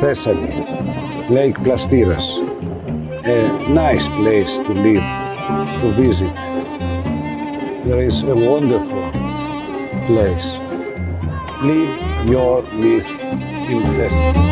Thessaly, Lake Plastiras. A nice place to live, to visit. There is a wonderful place. Live your myth in Thessaly.